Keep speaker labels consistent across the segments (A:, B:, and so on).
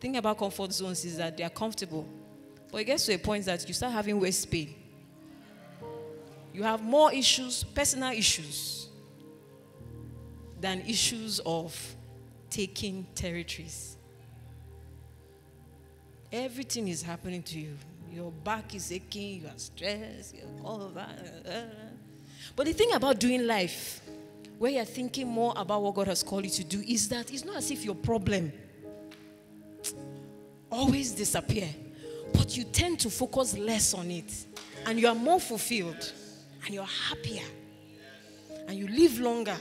A: Thing about comfort zones is that they are comfortable. But it gets to a point that you start having waist pain. You have more issues, personal issues, than issues of taking territories. Everything is happening to you. Your back is aching, you are stressed, all of that. But the thing about doing life, where you're thinking more about what God has called you to do, is that it's not as if your problem always disappear, but you tend to focus less on it, and you are more fulfilled, and you're happier, and you live longer.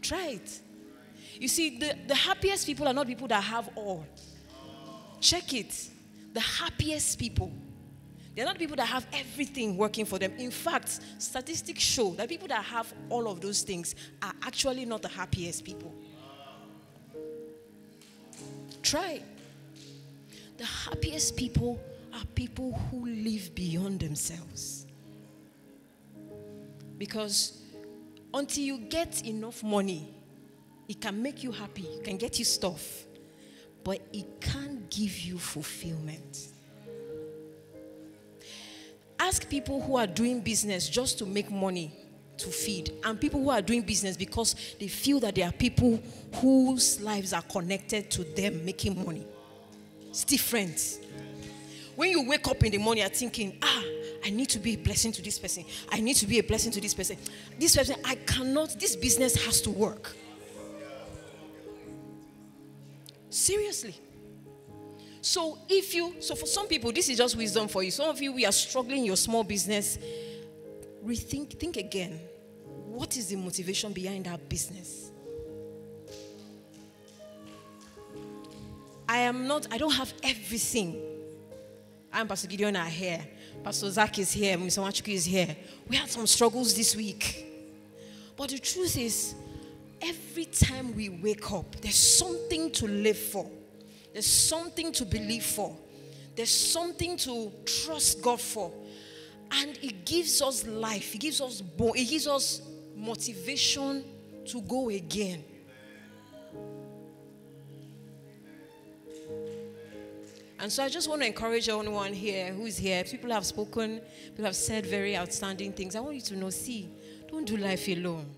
A: Try it. You see, the, the happiest people are not people that have all. Check it. The happiest people. They're not people that have everything working for them. In fact, statistics show that people that have all of those things are actually not the happiest people. Try. The happiest people are people who live beyond themselves. Because until you get enough money, it can make you happy, it can get you stuff, but it can't give you fulfillment. Ask people who are doing business just to make money to feed, and people who are doing business because they feel that there are people whose lives are connected to them making money. It's different. When you wake up in the morning, you're thinking, ah, I need to be a blessing to this person. I need to be a blessing to this person. This person, I cannot, this business has to work. Seriously. So if you, so for some people, this is just wisdom for you. Some of you, we are struggling in your small business. Rethink, think again. What is the motivation behind our business? I am not, I don't have everything. I'm Pastor Gideon are here. Pastor Zach is here. Mr. Machuku is here. We had some struggles this week. But the truth is, every time we wake up, there's something to live for. There's something to believe for. There's something to trust God for. And it gives us life. It gives us it gives us motivation to go again. And so I just want to encourage everyone here who is here. People have spoken, people have said very outstanding things. I want you to know see, don't do life alone.